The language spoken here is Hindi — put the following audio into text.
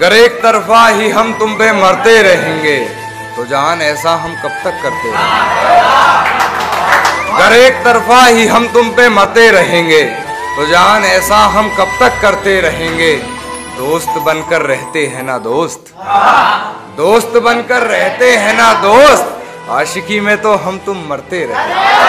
गर एक तरफा ही हम तुम पे मरते रहेंगे। तो जान, ऐसा हम कब तक करते रहेंगे अगर एक तरफा ही हम तुम पे मरते रहेंगे। तो जान, ऐसा हम कब तक करते रहेंगे? दोस्त बनकर रहते हैं ना दोस्त। दोस्त बनकर रहते हैं ना दोस्त। आशिकी में तो हम तुम मरते रहे।